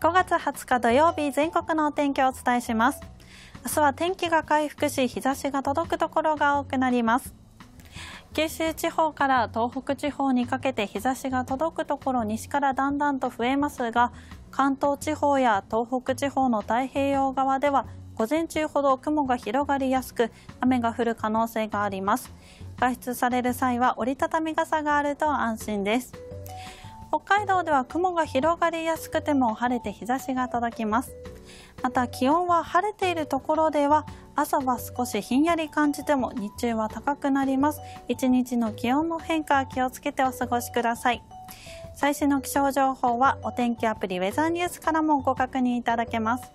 5月20日土曜日全国のお天気をお伝えします。明日は天気が回復し日差しが届くところが多くなります。九州地方から東北地方にかけて日差しが届くところ西からだんだんと増えますが関東地方や東北地方の太平洋側では午前中ほど雲が広がりやすく雨が降る可能性があります。外出される際は折りたたみ傘があると安心です。北海道では雲が広がりやすくても晴れて日差しが届きます。また気温は晴れているところでは朝は少しひんやり感じても日中は高くなります。一日の気温の変化気をつけてお過ごしください。最新の気象情報はお天気アプリウェザーニュースからもご確認いただけます。